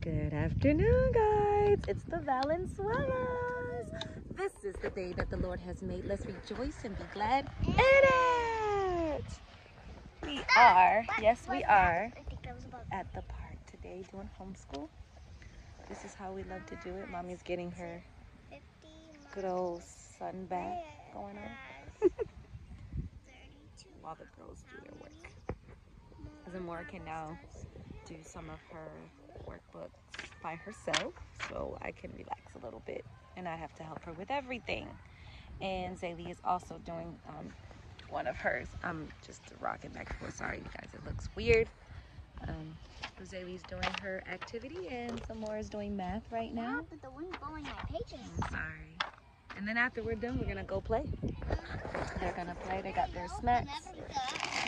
Good afternoon, guys. It's the Valenzuelas. This is the day that the Lord has made. Let's rejoice and be glad in it. We are, yes, we are at the park today doing homeschool. This is how we love to do it. Mommy's getting her good old sun bath going on while the girls do their work. Zamora can now do some of her workbooks by herself so I can relax a little bit and I have to help her with everything. And Zaylee is also doing um, one of hers. I'm just rocking back and forth. Sorry, you guys, it looks weird. Um, Zaylee's doing her activity and Zamora is doing math right now. but the wind's blowing my pages. I'm sorry. And then after we're done, we're gonna go play. They're gonna play. They got their snacks.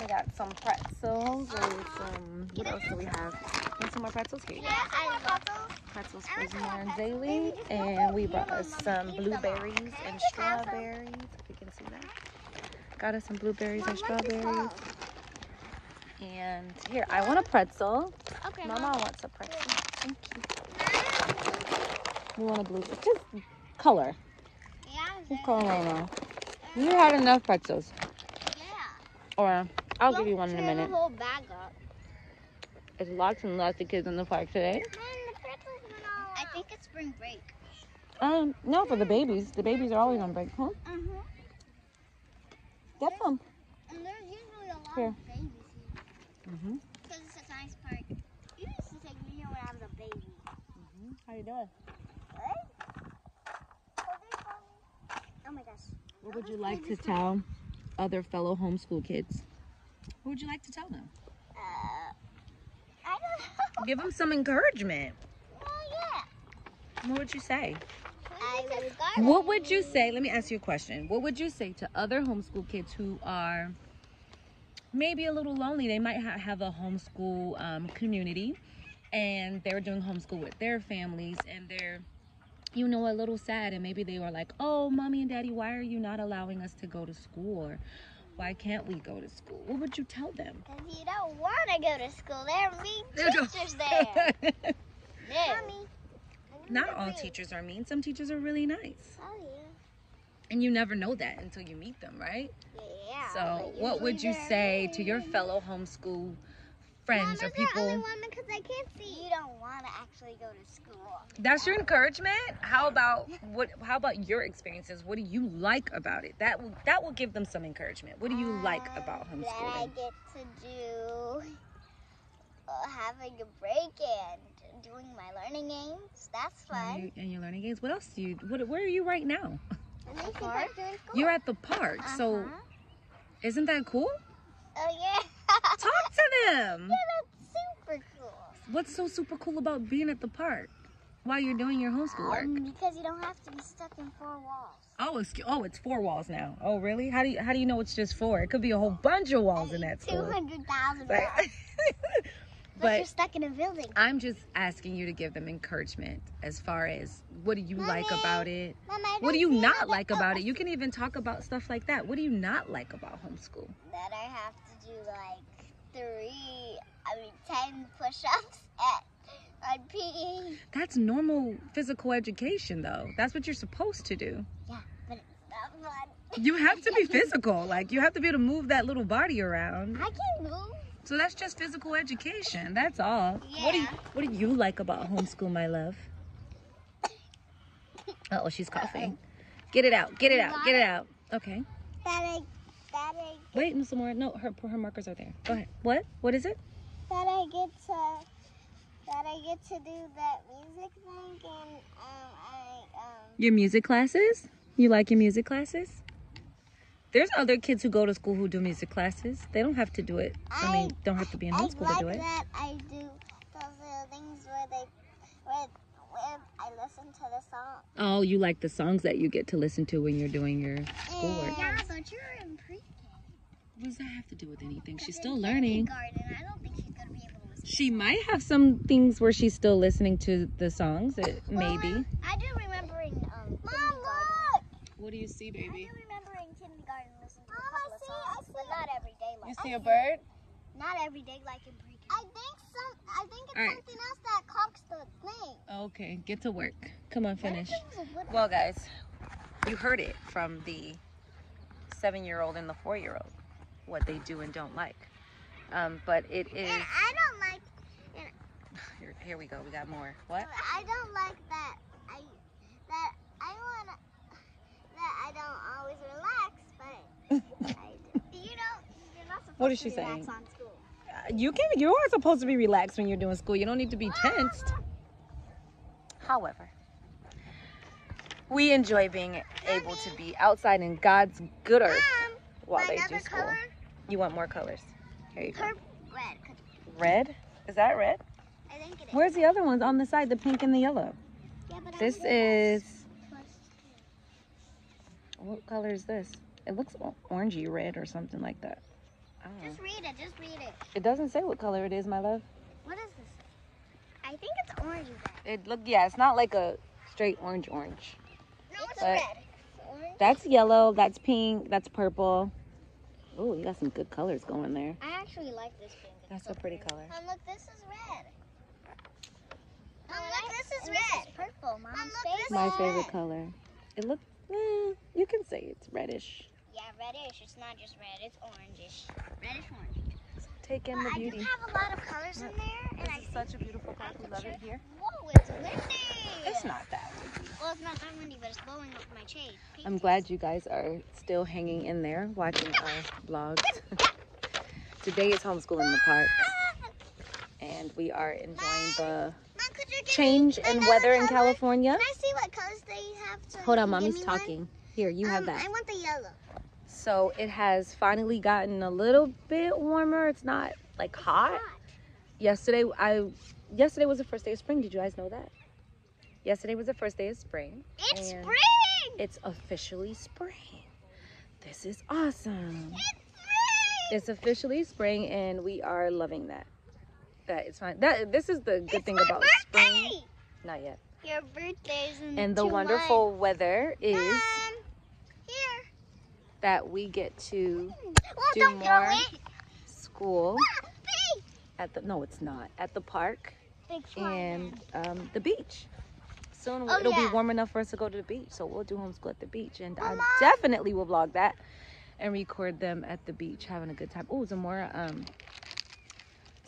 We got some pretzels and some, what else do we have? And some more pretzels here. you go. Yeah, I love Pretzels for Zamora and Zaylee. And we brought us some blueberries and strawberries. If you can see that. Got us some blueberries and strawberries. And here, I want a pretzel. Okay, Mama wants a pretzel. Thank you. We want a blue, just color. Yeah, Just color right now. You had enough pretzels. yeah. Or I'll give you one in a minute. the whole bag up. There's lots and lots of kids in the park today. I think it's spring break. Um, no, for the babies. The babies are always on break, huh? Mm-hmm. Get them. And there's usually a lot Here. of babies here. Mm-hmm. Because it's a nice park. You used to take me here when I was a baby. How you doing? Oh my gosh. What would you like to tell other fellow homeschool kids? What would you like to tell them? Uh, I don't know. Give them some encouragement. Well, yeah. What would you say? Would What would you say? Let me ask you a question. What would you say to other homeschool kids who are maybe a little lonely? They might ha- have a homeschool um, community and they're doing homeschool with their families and they're, you know, a little sad. And maybe they were like, oh, mommy and daddy, why are you not allowing us to go to school? Or why can't we go to school? What would you tell them? Because you don't want to go to school. There are mean teachers there. No. Mommy. not all teachers are mean. Some teachers are really nice. Oh, yeah. And you never know that until you meet them, right? Yeah. So, what would you say to your fellow homeschool friends Mom, is there only people? because I can't see. You don't want to actually go to school. That's your encouragement. How about what? How about your experiences? What do you like about it? That will that will give them some encouragement. What do you like Um, about That I get to do uh, having a break and doing my learning games. That's And, fun. you, and you're learning games. What else do you? What? Where are you right now? And then park? You're at the park. So, Uh-huh. isn't that cool? Oh yeah. Talk to them. yeah, that's super cool. What's so super cool about being at the park while you're doing your homeschool work? Um, because you don't have to be stuck in four walls. Oh, it's oh, it's four walls now. Oh, really? How do you how do you know it's just four? It could be a whole bunch of walls in that school. hundred thousand But, walls. But you're stuck in a building. I'm just asking you to give them encouragement as far as what do you like about it? Mom, I What do you not like about it? You can even talk about stuff like that. What do you not like about homeschool? that I have to do like three, I mean, ten push-ups at on PE. That's normal physical education though. That's what you're supposed to do. Yeah, but it's not fun. You have to be physical. Like you have to be able to move that little body around. I can move. So that's just physical education. That's all. Yeah. What do you What do you like about homeschool, my love? Uh oh, she's coughing. Get it out. Get it out. Get it out. Okay. That I, Wait, Miss Moore. No, her her markers are there. Go ahead. What? What is it? that I get to, that I get to do that music thing, and um, I um. Your music classes? You like your music classes? There's other kids who go to school who do music classes. They don't have to do it. I mean, don't have to be in I homeschool like to do it. that I do those uh, things where they, where, where I listen to the song. Oh, you like the songs that you get to listen to when you're doing your schoolwork. Yeah, in pre-K. What does that have to do with anything? She's still learning. Kindergarten, I don't think she's gonna be able to listen. She might have some things where she's still listening to the songs. It, maybe. Well, I do remember in um. Mom, look! What do you see, baby? I do remember in kindergarten listening to a Mom, I Oh, couple of songs, but not every day. Like bird? not every day like in pre-K. I think some. I think it's All right. something else that cocks the thing. Okay, get to work. Come on, finish. What if it was a wood- Well, guys, you heard it from the seven-year-old and the four-year-old what they do and don't like. Um, but it is. And I don't like. Here, here we go. We got more. What? I don't like that. I that I wanna that I don't always relax, but I do. you you're not supposed What is to she relax saying? on school. You can. You are supposed to be relaxed when you're doing school. You don't need to be tensed. However, we enjoy being able to be outside in God's good earth Um, while they do school. color, You want more colors? Here you go. red. Red? Is that red? I think it is. Where's the other ones on the side? The pink and the yellow. Yeah, but This is. plus two. What color is this? It looks orangey red or something like that. I don't know. Just read it. Just read it. It doesn't say what color it is, my love. What is this? I think it's orange red. It look yeah, it's not like a straight orange orange. No, it's red. That's yellow, that's pink, that's purple. Oh, you got some good colors going there. I actually like this pink. That's so a pretty color. Mom, look, this is red. Mom, look, this is red. purple. Mom's Mom, look, this My favorite red. color. It looks, eh, you can say it's reddish. Yeah, reddish. It's not just red. It's orangish. Reddish orange. Take in the beauty. I do have a lot of colors in there, and I such a beautiful park. We love it here. Whoa, it's windy. It's not that windy. Well, it's not that windy, but it's blowing up my shade. I'm glad you guys are still hanging in there watching our vlogs. Today is homeschooling in the park and we are enjoying the change in weather in? California. Can I see what colors they have? So Hold on, mommy's talking. Here, you have Um, that. I want the yellow. So it has finally gotten a little bit warmer. It's not like hot. Yesterday I yesterday was the first day of spring. Did you guys know that? Yesterday was the first day of spring. It's spring. It's officially spring. This is awesome. It's spring. It's officially spring and we are loving that. That it's fine. That this is the good It's thing about birthday. spring. Not yet. Your birthday's in And the wonderful weather is Um, here. that we get to Well, do more. school at the no it's not at the park big and um, the beach. Soon Oh, it'll yeah. be warm enough for us to go to the beach, so we'll do homeschool at the beach, and I definitely will vlog that and record them at the beach having a good time. Oh, Zamora um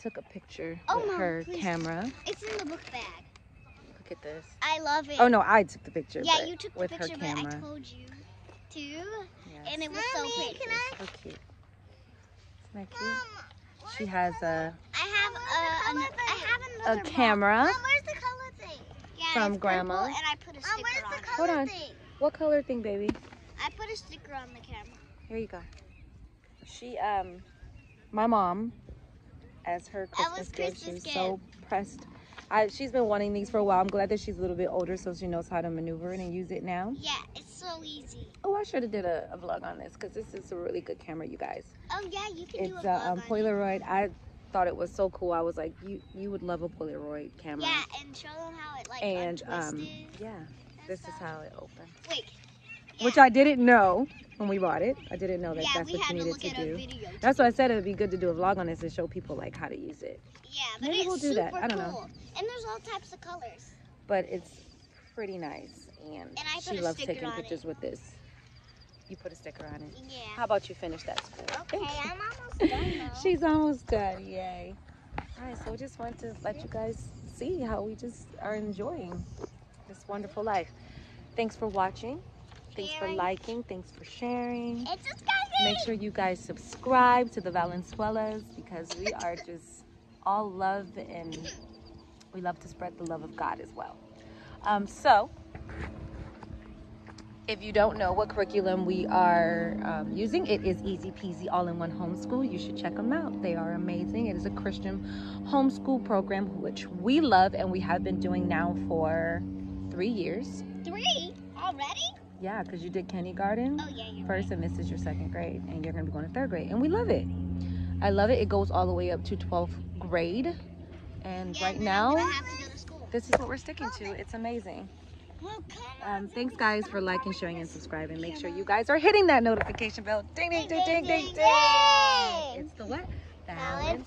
took a picture Oh, with Mom, her please. camera. It's in the book bag. Look at this. I love it. Oh no, I took the picture. yeah, you took the with picture, her but I told you to, Yes. and it was so pretty. Can I? So cute. Isn't that cute? She has a I have a, an, I have a another box. camera. Mom, where's the color thing? Yeah, From Grandma. and I put a sticker where's on the it. Hold on. thing? What color thing, baby? I put a sticker on the camera. Here you go. She um my mom as her That was Christmas gift, she's Christmas so pressed. I, she's been wanting these for a while. I'm glad that she's a little bit older so she knows how to maneuver it and use it now. Yeah, it's so easy. Oh, I should have did a, a vlog on this because this is a really good camera, you guys. Oh yeah, you can It's do a a vlog um, on it. Polaroid. I thought it was so cool. I was like, you you would love a Polaroid camera. Yeah, and show them how it like and um, yeah, this is how it opens. Wait. Which. I didn't know when we bought it. I didn't know that yeah, that's what you to needed to at a do. That's why I said it'd be good to do a vlog on this and show people like how to use it. Yeah, but Maybe it's we'll do super that. I don't know. cool. And there's all types of colors. But it's pretty nice, and, And I she loves taking on it. pictures with this. You put a sticker on it. Yeah. How about you finish that school? Okay, I'm almost done. She's almost done. Yay! All right, so we just want to let you guys see how we just are enjoying this wonderful life. Thanks for watching. Thanks for liking. Thanks for sharing. It's disgusting. Make sure you guys subscribe to the Valenzuelas because we are just all love and we love to spread the love of God as well. Um, so, if you don't know what curriculum we are um, using, it is Easy Peasy All in One Homeschool. You should check them out. They are amazing. It is a Christian homeschool program which we love and we have been doing now for three years. Three already? Yeah, because you did kindergarten Oh yeah, first and this is your second grade and you're going to be going to third grade and we love it i love it it goes all the way up to 12th grade and Yeah, right now have to go to school. this is what we're sticking to it's amazing Well, come on. Um, thanks guys for liking sharing and subscribing. Make sure you guys are hitting that notification bell. Ding ding ding ding ding, ding. It's the what? Valenzuela.